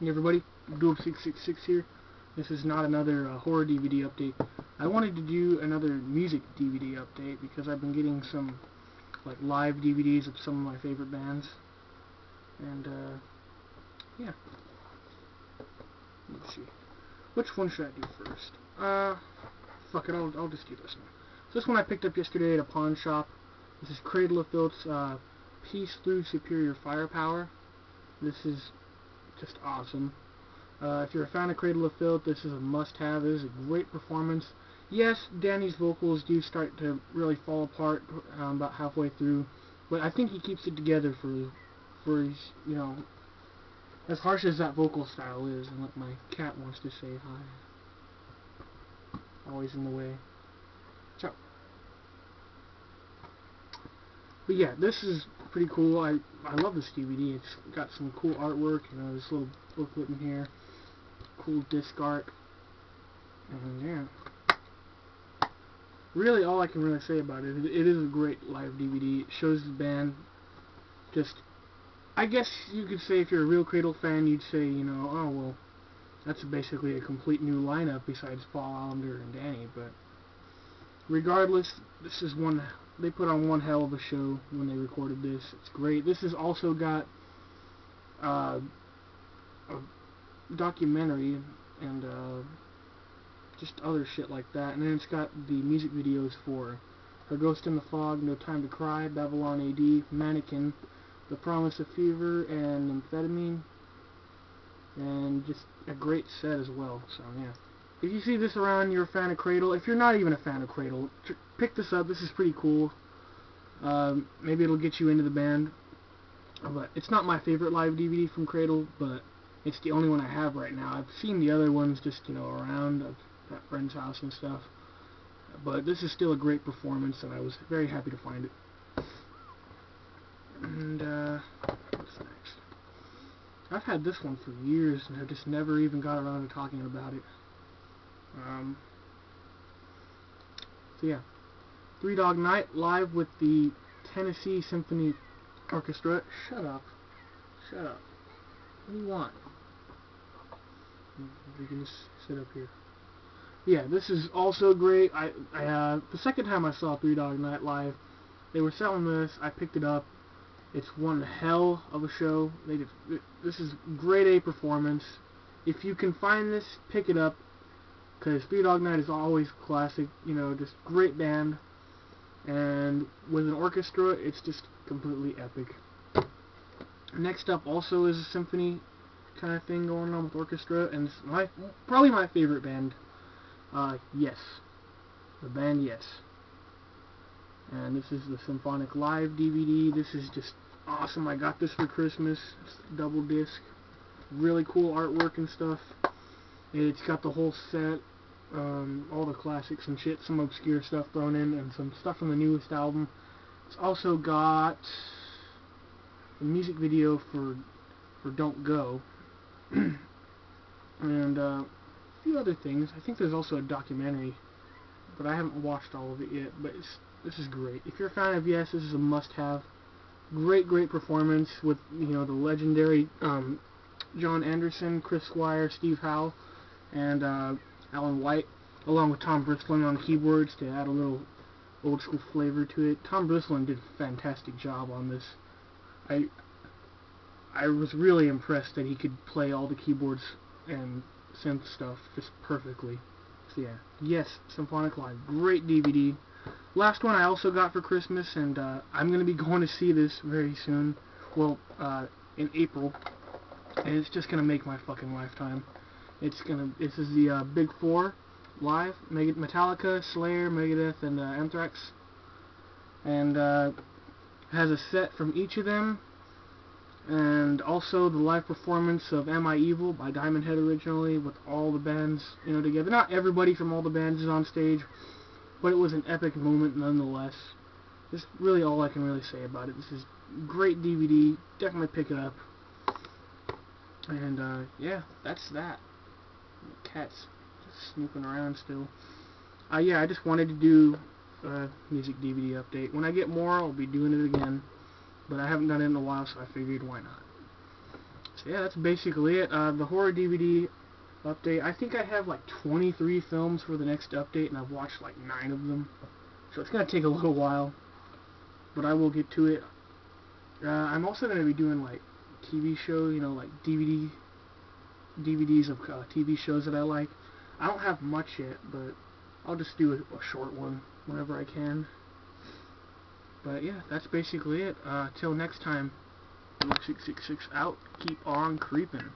Hey everybody, Doolb666 here. This is not another uh, horror DVD update. I wanted to do another music DVD update because I've been getting some like live DVDs of some of my favorite bands. And uh, yeah. Let's see. Which one should I do first? Uh, fuck it, I'll, I'll just do this one. So this one I picked up yesterday at a pawn shop. This is Cradle of Filth's uh, Peace Through Superior Firepower. This is just awesome. Uh, if you're a fan of Cradle of Filth, this is a must-have. This is a great performance. Yes, Dani's vocals do start to really fall apart um, about halfway through, but I think he keeps it together for, for his, you know, as harsh as that vocal style is. And look, my cat wants to say hi. Always in the way. Ciao. But yeah, this is pretty cool. I I love this DVD. It's got some cool artwork. You know, this little booklet in here, cool disc art, and yeah. Really, all I can really say about it, it is a great live DVD. It shows the band. Just, I guess you could say if you're a real Cradle fan, you'd say, you know, oh well, that's basically a complete new lineup besides Paul Allender and Dani. But regardless, this is one they put on one hell of a show when they recorded this. It's great. This has also got uh, a documentary and uh, just other shit like that. And then it's got the music videos for Her Ghost in the Fog, No Time to Cry, Babylon AD, Mannequin, The Promise of Fever, and Amphetamine. And just a great set as well. So, yeah. If you see this around, you're a fan of Cradle. If you're not even a fan of Cradle, pick this up. This is pretty cool. Um, maybe it'll get you into the band. But it's not my favorite live DVD from Cradle, but it's the only one I have right now. I've seen the other ones just, you know, around at friend's house and stuff. But this is still a great performance, and I was very happy to find it. And, uh, what's next? I've had this one for years, and I've just never even got around to talking about it. Um, so yeah, Three Dog Night live with the Tennessee Symphony Orchestra. Shut up. Shut up. What do you want? You can just sit up here. Yeah, this is also great. I, I uh, the second time I saw Three Dog Night live, they were selling this. I picked it up. It's one hell of a show. They did, this is grade A performance. If you can find this, pick it up because Three Dog Night is always classic, you know, just great band, and with an orchestra, it's just completely epic. Next up also is a symphony kind of thing going on with orchestra, and my probably my favorite band, uh, Yes, the band Yes. And this is the Symphonic Live DVD. This is just awesome. I got this for Christmas. double disc. Really cool artwork and stuff. It's got the whole set, um, all the classics and shit, some obscure stuff thrown in, and some stuff from the newest album. It's also got a music video for for Don't Go, and uh, a few other things. I think there's also a documentary, but I haven't watched all of it yet. But this is great. If you're a fan of Yes, this is a must-have. Great, great performance with you know the legendary um, Jon Anderson, Chris Squire, Steve Howe and uh, Alan White, along with Tom Brislin on keyboards to add a little old school flavor to it. Tom Brislin did a fantastic job on this. I I was really impressed that he could play all the keyboards and synth stuff just perfectly. So yeah, yes, Symphonic Live, great DVD. Last one I also got for Christmas, and uh, I'm going to be going to see this very soon. Well, uh, in April, and it's just going to make my fucking lifetime. It's gonna. This is the uh, Big Four live: Metallica, Slayer, Megadeth, and uh, Anthrax. And uh, has a set from each of them, and also the live performance of "Am I Evil" by Diamond Head originally, with all the bands you know together. Not everybody from all the bands is on stage, but it was an epic moment nonetheless. That's really all I can really say about it. This is great DVD. Definitely pick it up. And uh, yeah, that's that cat's just snooping around still. Uh, yeah, I just wanted to do a music DVD update. When I get more, I'll be doing it again. But I haven't done it in a while, so I figured why not. So yeah, that's basically it. Uh, the horror DVD update. I think I have like 23 films for the next update, and I've watched like nine of them. So it's gonna take a little while, but I will get to it. Uh, I'm also gonna be doing like TV shows, you know, like DVD DVDs of uh, TV shows that I like. I don't have much yet, but I'll just do a, a short one whenever I can. But yeah, that's basically it. Uh, till next time, 666 out. Keep on creeping.